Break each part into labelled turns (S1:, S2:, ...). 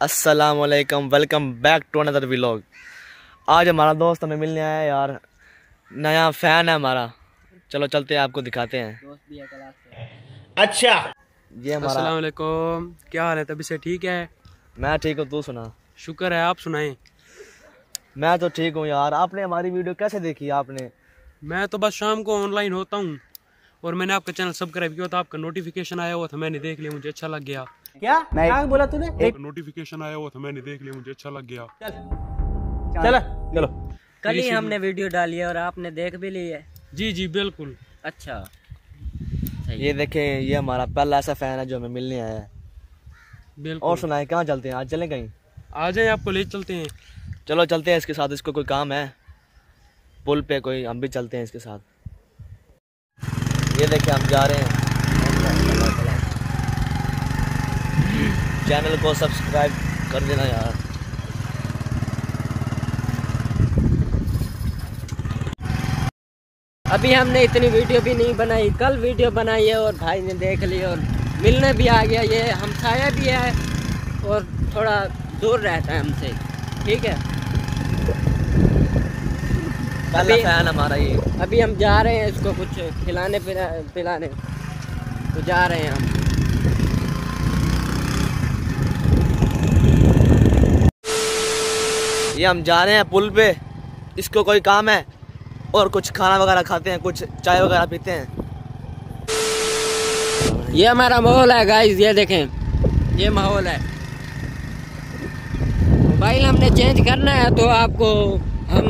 S1: अस्सलाम वालेकुम welcome back to another vlog आज हमारा दोस्त हमें मिलने आया है यार। नया फ़ैन है हमारा। चलो चलते हैं आपको दिखाते हैं।
S2: अच्छा।
S1: ये हमारा
S3: अस्सलाम वालेकुम क्या हाल है? तभी से ठीक है?
S1: मैं ठीक हूँ तू सुना।
S3: शुक्र है आप सुनाए।
S1: मैं तो ठीक हूँ यार। आपने हमारी वीडियो कैसे देखी आपने?
S3: मैं तो बस शाम को ऑनलाइन होता हूँ। और मैंने आपका चैनल सब्सक्राइब किया था आपका नोटिफिकेशन आया हुआ था मैंने देख लिया मुझे अच्छा लग गया।
S2: क्या? क्या बोला तूने? एक
S3: नोटिफिकेशन आया हुआ था मैंने देख लिया मुझे अच्छा लग गया।
S2: चलो। चलो।
S4: कल ही हमने वीडियो डाली है और आपने देख भी ली है।
S3: जी जी बिल्कुल।
S4: अच्छा।
S1: ये देखें ये हमारा पहला ऐसा फ़ैन है जो हमें मिलने आया है।
S3: बिल्कुल।
S1: और सुनाए कहाँ चलते हैं? आज चलें कहीं?
S3: आ जाए आपको ले चलते हैं।
S1: चलो चलते हैं इसके साथ इसको कोई काम है? पुल पे कोई हम भी चलते हैं इसके साथ। ये देखिए हम जा रहे हैं। चैनल को सब्सक्राइब कर देना यार।
S4: अभी हमने इतनी वीडियो भी नहीं बनाई कल वीडियो बनाई है और भाई ने देख ली और मिलने भी आ गया ये हमसाया भी है और थोड़ा दूर रहता है हमसे ठीक है? अभी-
S1: फ़ैन हमारा ये।
S4: अभी हम जा रहे हैं इसको कुछ खिलाने पिला पिलाने तो जा रहे हैं हम।
S1: ये हम जा रहे हैं पुल पे। इसको कोई काम है? और कुछ खाना वगैरह खाते हैं कुछ चाय वगैरह पीते हैं।
S4: ये हमारा माहौल है गाइस ये देखें। ये माहौल है। मोबाइल हमने चेंज करना है तो आपको हम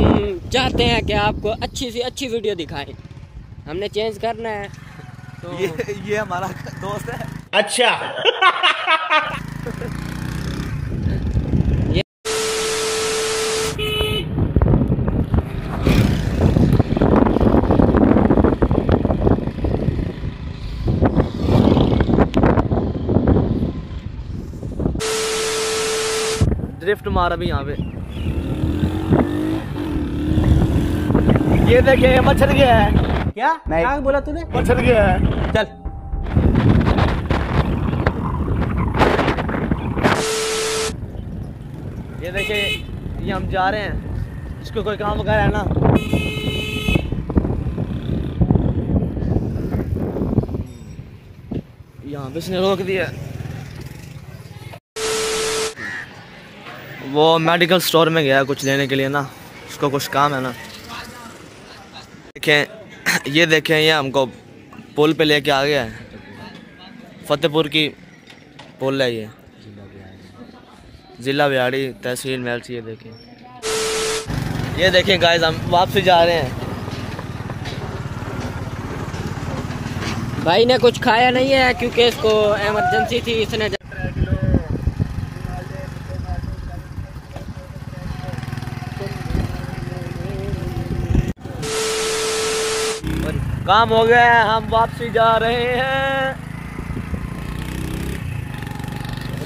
S4: चाहते हैं कि आपको अच्छी सी अच्छी वीडियो दिखाएँ। हमने चेंज करना है तो
S1: ये ये हमारा दोस्त है।
S2: अच्छा।
S1: ड्रिफ्ट मारा भी यहाँ पे। ये देखिए मच्छर गया है।
S2: क्या? क्या बोला तूने?
S1: मच्छर गया है।
S2: चल।
S1: ये देखिए ये हम जा रहे हैं। इसको कोई काम वगैरह है ना। यहाँ पे इसने रोक दिया। वो मेडिकल स्टोर में गया कुछ लेने के लिए ना। उसको कुछ काम है ना। देखें, ये देखें, ये हमको पुल पे लेके आ गया है। फतेहपुर की पुल है ये। ज़िला बिहाड़ी तहसील महल से ये देखें। ये देखें गाइस हम वापसी जा रहे हैं।
S4: भाई ने कुछ खाया नहीं है क्योंकि इसको इमरजेंसी थी, इसने
S1: काम हो गया है हम वापसी जा रहे हैं।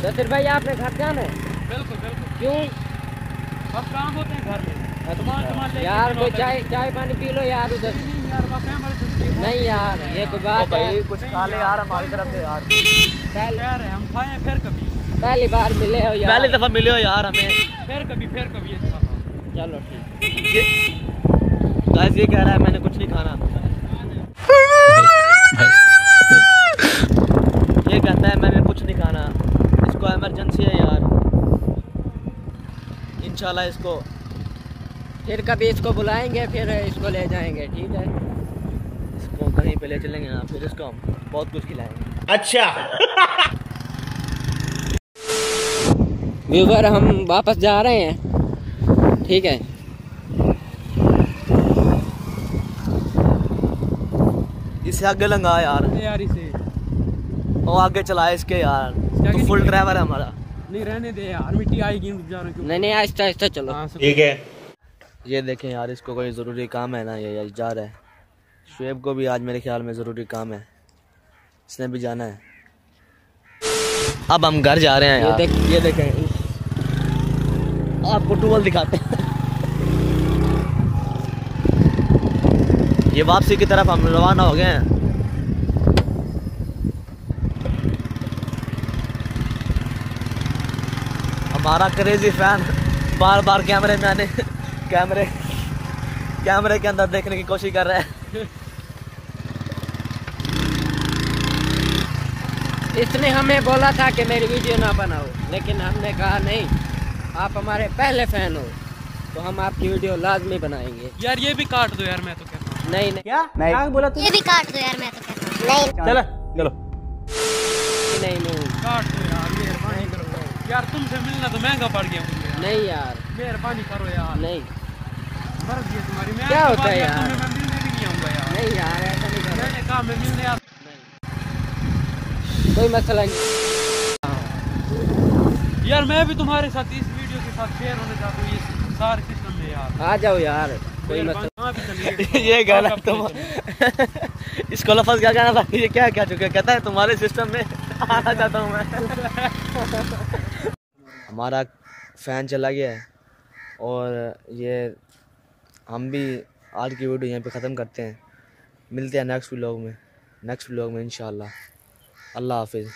S4: दसिर भाई आपने घर जाना है
S3: बिल्कुल बिल्कुल।
S4: क्यों?
S3: अब काम होते हैं घर में। सामान सामान
S4: यार कोई चाय चाय पानी पी लो यार उधर।
S3: नहीं यार
S4: ये तो बात है
S1: भाई कुछ खा ले यार हमारी तरफ़ से यार।
S4: पहली,
S3: यार हम खाएँ फिर कभी।
S4: पहली बार मिले हो यार।
S1: पहली दफ़ा मिले हो यार हमें।
S3: फिर कभी फिर कभी अच्छा
S4: चलो ठीक।
S1: ये कह रहा है मैंने कुछ नहीं खाना ये कहता है मैंने कुछ नहीं खाना इसको इमरजेंसी है यार इंशाल्लाह इसको
S4: फिर कभी इसको बुलाएँगे फिर इसको ले जाएँगे ठीक है?
S1: इसको कहीं पे ले चलेंगे ना फिर इसको हम बहुत कुछ खिलाएँगे।
S2: अच्छा।
S4: व्यूवर हम वापस जा रहे हैं। ठीक है?
S1: इसे आगे लंगा यार।
S3: यार इसे।
S1: वो आगे चलाए इसके यार। तो फुल ड्राइवर है हमारा।
S3: नहीं रहने दे यार मिट्टी आएगी रुक जा रहा
S4: नहीं नहीं आहिस्ता आहिस्ता चलो।
S3: हाँ,
S2: ठीक है।
S1: ये देखें यार इसको कोई ज़रूरी काम है ना ये ये जा रहा है। शुएब को भी आज मेरे ख्याल में ज़रूरी काम है। इसने भी जाना है। अब हम घर जा रहे हैं यार।
S4: ये
S1: यार।
S4: देख-
S1: ये देखें। आपको टूवल दिखाते हैं। ये वापसी की तरफ़ हम रवाना हो गए हैं। हमारा क्रेजी फ़ैन बार बार कैमरे में आने कैमरे कैमरे के अंदर देखने की कोशिश कर रहा है।
S4: इसने हमें बोला था कि मेरी वीडियो ना बनाओ लेकिन हमने कहा नहीं आप हमारे पहले फ़ैन हो तो हम आपकी वीडियो लाजमी बनाएँगे।
S3: यार ये भी काट दो यार मैं तो कहता हूँ।
S4: नहीं नहीं।
S2: क्या? क्या बोला तूने?
S5: ये भी काट दो यार मैं तो कहता हूँ।
S2: चलो। चलो।
S4: नहीं नहीं।
S3: काट दो यार यार तुमसे मिलना तो महँगा पड़ गया मुझे
S4: नहीं यार।
S3: मेहरबानी करो यार।
S4: नहीं।
S3: है तुम्हारी। मैं
S4: क्या होता है यार?
S3: तुम्हें मैं मिलने भी नहीं आऊँगा यार।
S4: नहीं यार ऐसा नहीं करो।
S3: मैंने कहा मैं मिलने आ
S4: कोई मसला नहीं।
S3: यार मैं भी तुम्हारे साथ इस वीडियो के साथ शेयर होने चाहता हूँ ये सारे सिस्टम में यार।
S4: आ जाओ यार कोई मसला
S3: भी चलिए
S1: ये गाना
S3: आप
S1: तुम इसको लफज क्या कहना था? ये क्या क्या चुके कहता है तुम्हारे सिस्टम में। आना चाहता हूँ मैं। हमारा फ़ैन चला गया है और ये हम भी आज की वीडियो यहाँ पे ख़त्म करते हैं। मिलते हैं नेक्स्ट व्लॉग में। नेक्स्ट व्लॉग में इन अल्लाह हाफिज़।